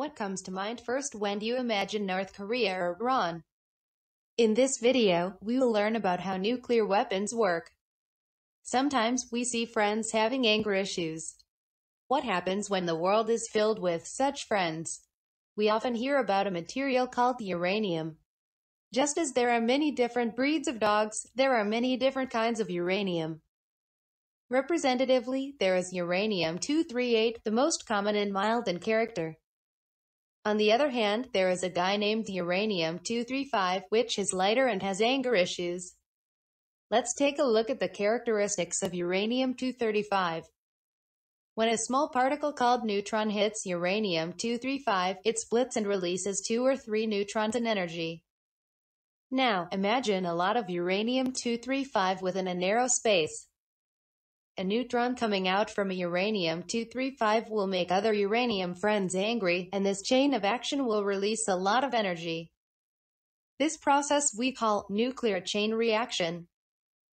What comes to mind first when you imagine North Korea or Iran? In this video, we will learn about how nuclear weapons work. Sometimes we see friends having anger issues. What happens when the world is filled with such friends? We often hear about a material called the uranium. Just as there are many different breeds of dogs, there are many different kinds of uranium. Representatively, there is uranium-238, the most common and mild in character. On the other hand, there is a guy named uranium-235, which is lighter and has anger issues. Let's take a look at the characteristics of uranium-235. When a small particle called neutron hits uranium-235, it splits and releases two or three neutrons in energy. Now, imagine a lot of uranium-235 within a narrow space. A neutron coming out from a uranium-235 will make other uranium friends angry, and this chain of action will release a lot of energy. This process we call nuclear chain reaction.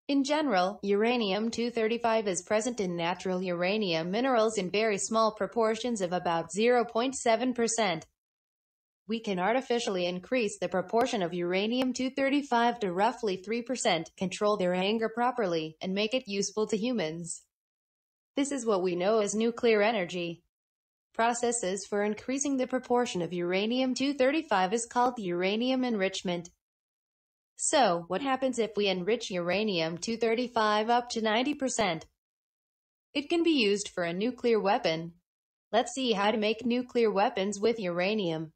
In general, uranium-235 is present in natural uranium minerals in very small proportions of about 0.7% we can artificially increase the proportion of uranium-235 to roughly 3%, control their anger properly, and make it useful to humans. This is what we know as nuclear energy. Processes for increasing the proportion of uranium-235 is called uranium enrichment. So, what happens if we enrich uranium-235 up to 90%? It can be used for a nuclear weapon. Let's see how to make nuclear weapons with uranium.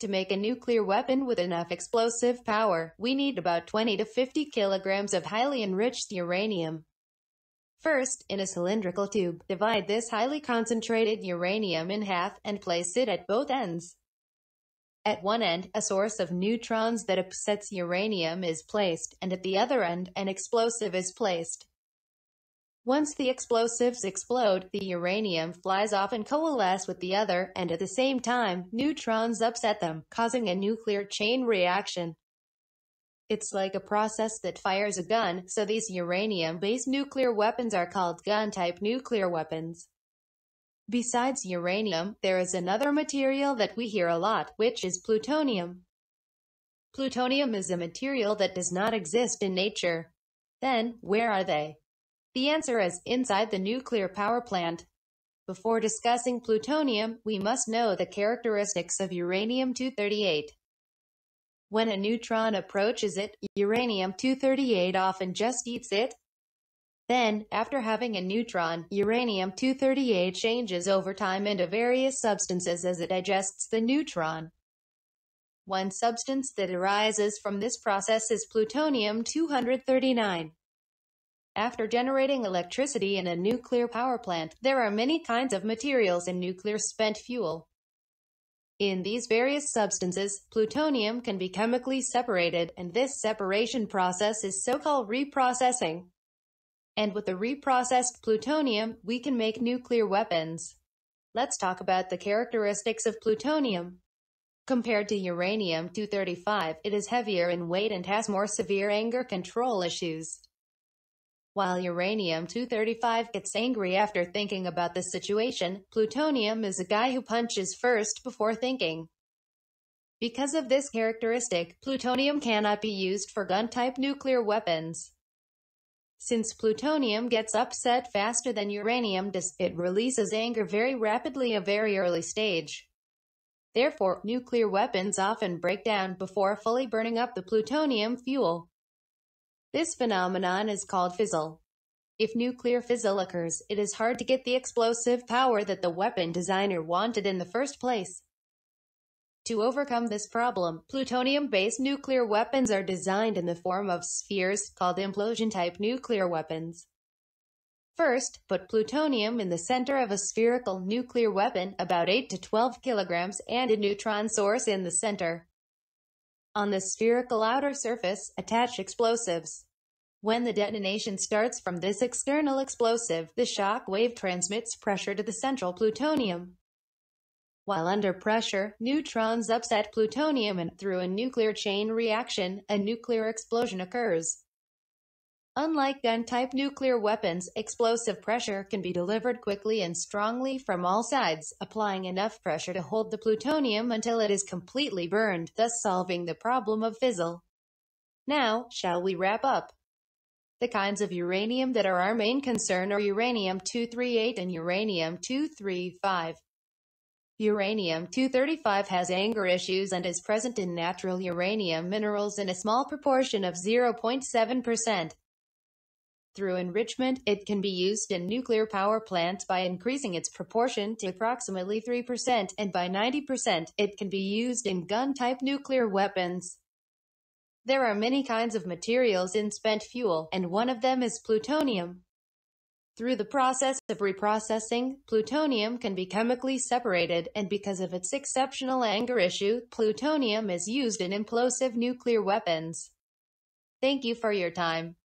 To make a nuclear weapon with enough explosive power, we need about 20 to 50 kilograms of highly enriched uranium. First, in a cylindrical tube, divide this highly concentrated uranium in half and place it at both ends. At one end, a source of neutrons that upsets uranium is placed, and at the other end, an explosive is placed. Once the explosives explode, the uranium flies off and coalesce with the other, and at the same time, neutrons upset them, causing a nuclear chain reaction. It's like a process that fires a gun, so these uranium-based nuclear weapons are called gun-type nuclear weapons. Besides uranium, there is another material that we hear a lot, which is plutonium. Plutonium is a material that does not exist in nature. Then, where are they? The answer is inside the nuclear power plant. Before discussing plutonium, we must know the characteristics of uranium-238. When a neutron approaches it, uranium-238 often just eats it. Then, after having a neutron, uranium-238 changes over time into various substances as it digests the neutron. One substance that arises from this process is plutonium-239. After generating electricity in a nuclear power plant, there are many kinds of materials in nuclear spent fuel. In these various substances, plutonium can be chemically separated, and this separation process is so-called reprocessing. And with the reprocessed plutonium, we can make nuclear weapons. Let's talk about the characteristics of plutonium. Compared to uranium-235, it is heavier in weight and has more severe anger control issues. While uranium-235 gets angry after thinking about the situation, plutonium is a guy who punches first before thinking. Because of this characteristic, plutonium cannot be used for gun-type nuclear weapons. Since plutonium gets upset faster than uranium does, it releases anger very rapidly a very early stage. Therefore, nuclear weapons often break down before fully burning up the plutonium fuel. This phenomenon is called fizzle. If nuclear fizzle occurs, it is hard to get the explosive power that the weapon designer wanted in the first place. To overcome this problem, plutonium-based nuclear weapons are designed in the form of spheres, called implosion-type nuclear weapons. First, put plutonium in the center of a spherical nuclear weapon, about 8 to 12 kilograms, and a neutron source in the center. On the spherical outer surface, attach explosives. When the detonation starts from this external explosive, the shock wave transmits pressure to the central plutonium. While under pressure, neutrons upset plutonium and, through a nuclear chain reaction, a nuclear explosion occurs. Unlike gun-type nuclear weapons, explosive pressure can be delivered quickly and strongly from all sides, applying enough pressure to hold the plutonium until it is completely burned, thus solving the problem of fizzle. Now, shall we wrap up? The kinds of uranium that are our main concern are uranium-238 and uranium-235. Uranium-235 has Anger issues and is present in natural uranium minerals in a small proportion of 0.7%. Through enrichment, it can be used in nuclear power plants by increasing its proportion to approximately 3%, and by 90%, it can be used in gun-type nuclear weapons. There are many kinds of materials in spent fuel, and one of them is plutonium. Through the process of reprocessing, plutonium can be chemically separated, and because of its exceptional anger issue, plutonium is used in implosive nuclear weapons. Thank you for your time.